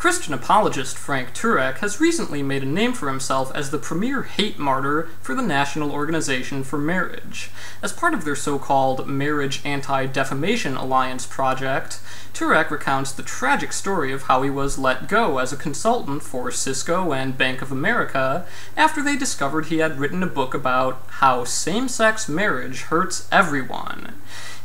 Christian apologist Frank Turek has recently made a name for himself as the premier hate martyr for the National Organization for Marriage. As part of their so called Marriage Anti Defamation Alliance project, Turek recounts the tragic story of how he was let go as a consultant for Cisco and Bank of America after they discovered he had written a book about how same sex marriage hurts everyone.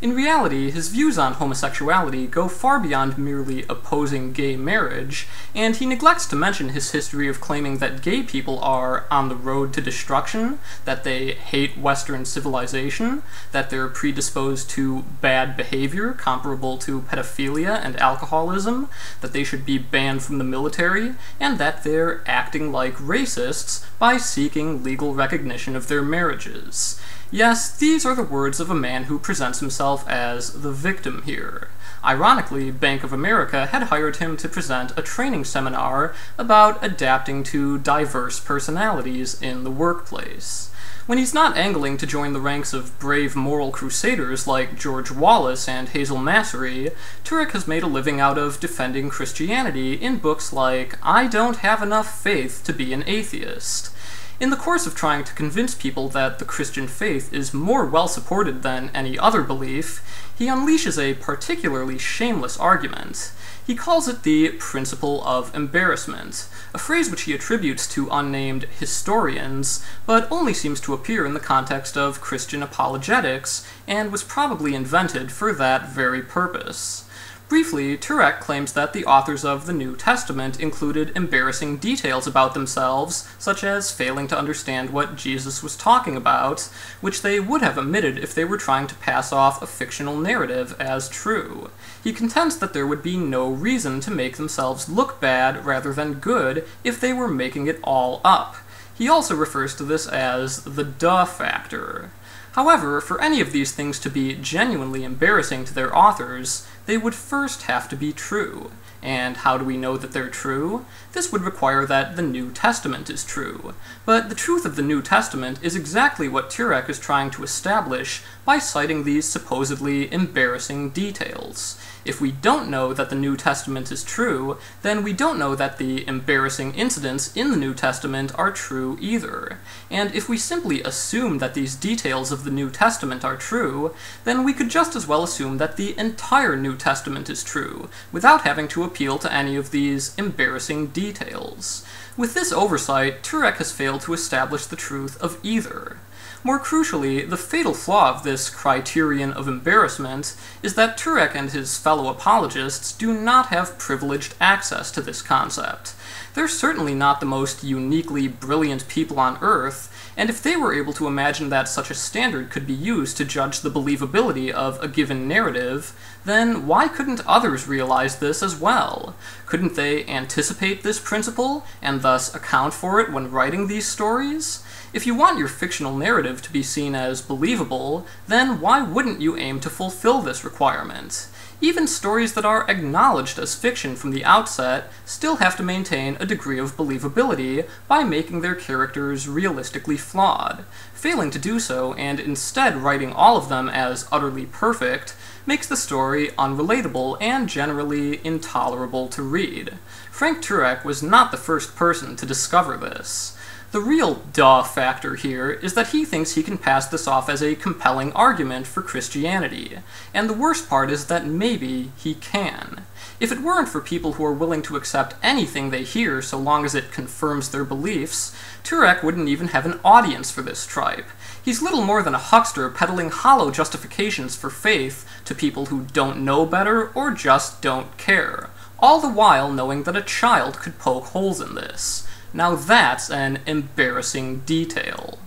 In reality, his views on homosexuality go far beyond merely opposing gay marriage, and he neglects to mention his history of claiming that gay people are on the road to destruction, that they hate Western civilization, that they're predisposed to bad behavior comparable to pedophilia and alcoholism, that they should be banned from the military, and that they're acting like racists by seeking legal recognition of their marriages. Yes, these are the words of a man who presents himself as the victim here. Ironically, Bank of America had hired him to present a training seminar about adapting to diverse personalities in the workplace. When he's not angling to join the ranks of brave moral crusaders like George Wallace and Hazel Massery, Turek has made a living out of defending Christianity in books like I Don't Have Enough Faith to Be an Atheist. In the course of trying to convince people that the Christian faith is more well supported than any other belief, he unleashes a particularly shameless argument. He calls it the principle of embarrassment, a phrase which he attributes to unnamed historians, but only seems to appear in the context of Christian apologetics, and was probably invented for that very purpose. Briefly, Turek claims that the authors of the New Testament included embarrassing details about themselves, such as failing to understand what Jesus was talking about, which they would have omitted if they were trying to pass off a fictional narrative as true. He contends that there would be no reason to make themselves look bad rather than good if they were making it all up. He also refers to this as the duh factor. However, for any of these things to be genuinely embarrassing to their authors, they would first have to be true. And how do we know that they're true? This would require that the New Testament is true. But the truth of the New Testament is exactly what Turek is trying to establish by citing these supposedly embarrassing details. If we don't know that the New Testament is true, then we don't know that the embarrassing incidents in the New Testament are true either. And if we simply assume that these details of the New Testament are true, then we could just as well assume that the entire New Testament is true, without having to appeal to any of these embarrassing details. With this oversight, Turek has failed to establish the truth of either. More crucially, the fatal flaw of this criterion of embarrassment is that Turek and his fellow apologists do not have privileged access to this concept. They're certainly not the most uniquely brilliant people on Earth, and if they were able to imagine that such a standard could be used to judge the believability of a given narrative, then why couldn't others realize this as well? Couldn't they anticipate this principle, and thus account for it when writing these stories? If you want your fictional narrative to be seen as believable, then why wouldn't you aim to fulfill this requirement? Even stories that are acknowledged as fiction from the outset still have to maintain a degree of believability by making their characters realistically flawed. Failing to do so, and instead writing all of them as utterly perfect, makes the story unrelatable and generally intolerable to read. Frank Turek was not the first person to discover this. The real duh factor here is that he thinks he can pass this off as a compelling argument for Christianity, and the worst part is that maybe he can. If it weren't for people who are willing to accept anything they hear so long as it confirms their beliefs, Turek wouldn't even have an audience for this tripe. He's little more than a huckster peddling hollow justifications for faith to people who don't know better or just don't care, all the while knowing that a child could poke holes in this. Now that's an embarrassing detail.